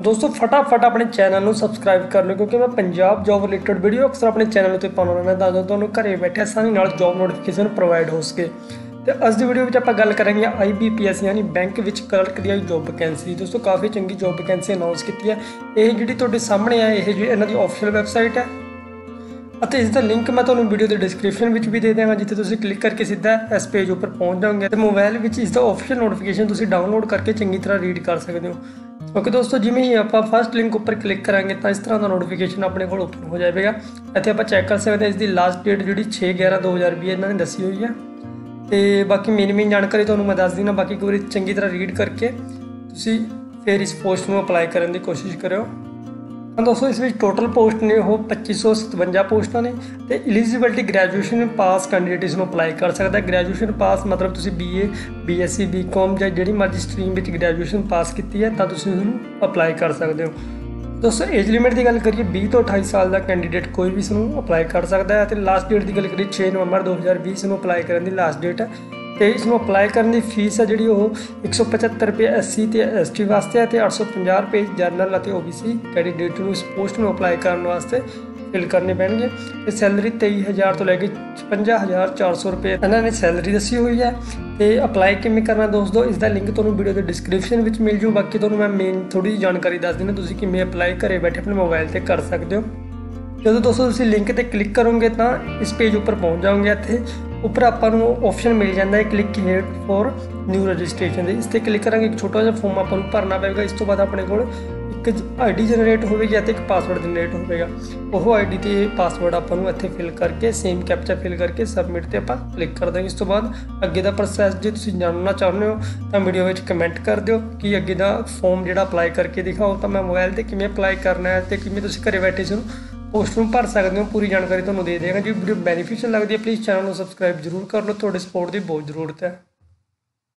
ਦੋਸਤੋ, ਫਟਾਫਟ ਆਪਣੇ ਚੈਨਲ ਨੂੰ ਸਬਸਕ੍ਰਾਈਬ ਕਰ ਲਓ, ਕਿਉਂਕਿ ਮੈਂ ਪੰਜਾਬ ਜੌਬ ਰਿਲੇਟਡ ਵੀਡੀਓ ਅਕਸਰ ਆਪਣੇ ਚੈਨਲ ਉੱਤੇ ਪਾਉਂਦਾ ਰਹਿੰਦਾ। ਤਾਂ ਜੋ ਤੁਹਾਨੂੰ ਘਰੇ ਬੈਠੇ ਆਸਾਨੀ ਨਾਲ ਜੌਬ ਨੋਟੀਫਿਕੇਸ਼ਨ ਪ੍ਰੋਵਾਈਡ ਹੋ ਸਕੇ। ਤੇ ਅੱਜ ਦੀ ਵੀਡੀਓ ਵਿੱਚ ਆਪਾਂ ਗੱਲ ਕਰਾਂਗੇ ਆਈਬੀਪੀਐਸ ਯਾਨੀ ਬੈਂਕ ਵਿੱਚ ਕਲਰਕ ਦੀ ਜੌਬ ਵੈਕੈਂਸੀ ਦੋਸਤੋ, ਕਾਫੀ ਚੰਗੀ ਜੌਬ ਵੈਕੈਂਸੀ ਅਨਾਉਂਸ ਕੀਤੀ ਹੈ। ਇਹ ਜਿਹੜੀ ਤੁਹਾਡੇ ਸਾਹਮਣੇ ਹੈ, ਇਹ ਜੀ ਇਹਨਾਂ ਦੀ ਆਫੀਸ਼ੀਅਲ ਵੈਬਸਾਈਟ ਹੈ। ਅਤੇ ਇਸ ਦਾ ਲਿੰਕ ਮੈਂ ਤੁਹਾਨੂੰ ਵੀਡੀਓ ਦੇ ਡਿਸਕ੍ਰਿਪਸ਼ਨ ਵਿੱਚ ਵੀ ਦੇ ਦੇਵਾਂਗਾ ਜਿੱਥੇ ਤੁਸੀਂ ਕਲਿੱਕ ਕਰਕੇ ਸਿੱਧਾ ਇਸ ਪੇਜ ਉੱਪਰ ਪਹੁੰਚ ਜਾਓਗੇ। ਤੇ ਮੋਬਾਈਲ ਵਿੱਚ ਇਸ ਦਾ ਆਫੀਸ਼ੀਅਲ ਨੋਟੀਫਿਕੇਸ਼ਨ ਤੁਸੀਂ ਡਾਊਨਲੋਡ ਕਰਕੇ ਚੰਗੀ ਤਰ੍ਹਾਂ ਰੀਡ ਕਰ ਸਕਦੇ ਹੋ। ਓਕੇ ਦੋਸਤੋ, ਜਿਵੇਂ ਹੀ ਆਪਾਂ ਫਰਸਟ ਲਿੰਕ ਉੱਪਰ ਕਲਿੱਕ ਕਰਾਂਗੇ ਤਾਂ ਇਸ ਤਰ੍ਹਾਂ ਦਾ ਨੋਟੀਫਿਕੇਸ਼ਨ ਆਪਣੇ ਕੋਲ ਓਪਨ ਹੋ ਜਾਵੇਗਾ। ਇੱਥੇ ਆਪਾਂ ਚੈੱਕ ਕਰ ਸਕਦੇ ਹਾਂ ਇਸ ਦੀ ਲਾਸਟ ਡੇਟ ਜਿਹੜੀ 6/11/2020 ਇਹਨਾਂ ਨੇ ਦੱਸੀ ਹੋਈ ਹੈ ਤੇ ਬਾਕੀ ਮੇਨ ਮੇਨ ਜਾਣਕਾਰੀ ਤੁਹਾਨੂੰ ਮੈਂ ਦੱਸ ਦਿੰਦਾ, ਬਾਕੀ ਇੱਕ ਵਾਰੀ ਚੰਗੀ ਤਰ੍ਹਾਂ ਰੀਡ ਕਰਕੇ ਤੁਸੀਂ ਫਿਰ ਇਸ ਪੋਸਟ ਨੂੰ ਅਪਲਾਈ ਕਰਨ ਦੀ ਕੋਸ਼ਿਸ਼ ਕਰਿਓ। ਦੋਸਤੋ, ਇਸ ਵਿੱਚ ਟੋਟਲ ਪੋਸਟ ਨੇ ਉਹ 2557 ਪੋਸਟਾਂ ਨੇ ਤੇ ਐਲੀਜੀਬਿਲਟੀ ਗ੍ਰੈਜੂਏਸ਼ਨ ਪਾਸ ਕੈਂਡੀਡੇਟ ਇਸ ਨੂੰ ਅਪਲਾਈ ਕਰ ਸਕਦਾ ਗ੍ਰੈਜੂਏਸ਼ਨ ਪਾਸ ਮਤਲਬ ਤੁਸੀਂ ਬੀਏ ਬੀਐਸਸੀ ਬੀਕਾਮ ਜਾਂ ਜਿਹੜੀ ਮਰਜ਼ੀ ਸਟਰੀਮ ਵਿੱਚ ਗ੍ਰੈਜੂਏਸ਼ਨ ਪਾਸ ਕੀਤੀ ਹੈ, ਤਾਂ ਤੁਸੀਂ ਇਸ ਨੂੰ ਅਪਲਾਈ ਕਰ ਸਕਦੇ ਹੋ। ਦੋਸਤੋ ਏਜ ਲਿਮਿਟ ਦੀ ਗੱਲ ਕਰੀਏ 20 ਤੋਂ 28 ਸਾਲ ਦਾ ਕੈਂਡੀਡੇਟ ਕੋਈ ਵੀ ਇਸ ਨੂੰ ਅਪਲਾਈ ਕਰ ਸਕਦਾ ਹੈ ਤੇ ਲਾਸਟ ਡੇਟ ਦੀ ਗੱਲ ਕਰੀਏ 6 ਨਵੰਬਰ 2020 ਇਸ ਨੂੰ ਅਪਲਾਈ ਕਰਨ ਦੀ ਲਾਸਟ ਡੇਟ ਹੈ। ਤੇ ਇਸ ਨੂੰ ਅਪਲਾਈ ਕਰਨ ਦੀ ਫੀਸ ਹੈ ਜਿਹੜੀ ਉਹ 175 ਰੁਪਏ ਐਸਸੀ ਤੇ ਐਸਟੀ ਵਾਸਤੇ ਹੈ ਤੇ 850 ਰੁਪਏ ਜਨਰਲ ਅਤੇ ਓਬੀਸੀ ਕੈਂਡੀਡੇਟ ਨੂੰ ਇਸ ਪੋਸਟ ਨੂੰ ਅਪਲਾਈ ਕਰਨ ਵਾਸਤੇ ਫਿਲ ਕਰਨੇ ਪੈਣਗੇ। ਤੇ ਸੈਲਰੀ 23000 ਤੋਂ ਲੈ ਕੇ 55400 ਰੁਪਏ ਇਹਨਾਂ ਨੇ ਸੈਲਰੀ ਦੱਸੀ ਹੋਈ ਹੈ। ਤੇ ਅਪਲਾਈ ਕਿਵੇਂ ਕਰਨਾ ਦੋਸਤੋ, ਇਸ ਦਾ ਲਿੰਕ ਤੁਹਾਨੂੰ ਵੀਡੀਓ ਦੇ ਡਿਸਕ੍ਰਿਪਸ਼ਨ ਵਿੱਚ ਮਿਲ ਜੂ। ਬਾਕੀ ਤੁਹਾਨੂੰ ਮੈਂ ਮੇਨ ਥੋੜੀ ਜਿਹੀ ਜਾਣਕਾਰੀ ਦੱਸ ਦਿੰਦਾ, ਤੁਸੀਂ ਕਿਵੇਂ ਅਪਲਾਈ ਘਰੇ ਬੈਠੇ ਆਪਣੇ ਮੋਬਾਈਲ ਤੇ ਕਰ ਸਕਦੇ ਹੋ। ਜਦੋਂ ਦੋਸਤੋ ਤੁਸੀਂ ਲਿੰਕ ਤੇ ਕਲਿੱਕ ਕਰੋਗੇ ਤਾਂ ਇਸ ਪੇਜ ਉੱਪਰ ਪਹੁੰਚ ਜਾਓਗੇ ਇੱਥੇ। ਉੱਪਰ ਆਪਾਂ ਨੂੰ ਆਪਸ਼ਨ ਮਿਲ ਜਾਂਦਾ ਹੈ click here for new registration ਦੇ। ਇਸ ਤੇ ਕਲਿੱਕ ਕਰਾਂਗੇ, ਇੱਕ ਛੋਟਾ ਜਿਹਾ ਫਾਰਮ ਆਪਾਂ ਨੂੰ ਭਰਨਾ ਪਵੇਗਾ ਇਸ ਤੋਂ ਬਾਅਦ ਆਪਣੇ ਕੋਲ ਇੱਕ ਆਈਡੀ ਜਨਰੇਟ ਹੋਵੇਗੀ ਅਤੇ ਇੱਕ ਪਾਸਵਰਡ ਜਨਰੇਟ ਹੋਵੇਗਾ। ਉਹ ਆਈਡੀ ਤੇ ਪਾਸਵਰਡ ਆਪਾਂ ਨੂੰ ਇੱਥੇ ਫਿਲ ਕਰਕੇ ਸੇਮ ਕੈਪਚਾ ਫਿਲ ਕਰਕੇ ਸਬਮਿਟ ਤੇ ਆਪਾਂ ਕਲਿੱਕ ਕਰ ਦਾਂਗੇ ਇਸ ਤੋਂ ਬਾਅਦ ਅੱਗੇ ਦਾ ਪ੍ਰੋਸੈਸ ਜੇ ਤੁਸੀਂ ਜਾਣਨਾ ਚਾਹੁੰਦੇ ਹੋ, ਤਾਂ ਵੀਡੀਓ ਵਿੱਚ ਕਮੈਂਟ ਕਰ ਦਿਓ ਕਿ ਅੱਗੇ ਦਾ ਫਾਰਮ ਜਿਹੜਾ ਅਪਲਾਈ ਕਰਕੇ ਦਿਖਾਓ। ਤਾਂ ਮੈਂ ਮੋਬਾਈਲ ਤੇ ਕਿਵੇਂ ਅਪਲਾਈ ਕਰਨਾ ਹੈ ਤੇ ਕਿਵੇਂ ਤੁਸੀਂ ਘਰੇ ਬੈਠੇ ਇਸ ਨੂੰ ਉਸ ਨੂੰ ਭਰ ਸਕਦੇ ਹੋ, ਪੂਰੀ ਜਾਣਕਾਰੀ ਤੁਹਾਨੂੰ ਦੇ ਦੇਵਾਂਗਾ। ਜੇ ਵੀਡੀਓ ਬੈਨੀਫੀਸ਼ੀਅਲ ਲੱਗਦੀ ਹੈ ਪਲੀਜ਼ ਚੈਨਲ ਨੂੰ ਸਬਸਕ੍ਰਾਈਬ ਜ਼ਰੂਰ ਕਰ ਲਓ। ਤੁਹਾਡੇ ਸਪੋਰਟ ਦੀ ਬਹੁਤ ਜ਼ਰੂਰਤ ਹੈ।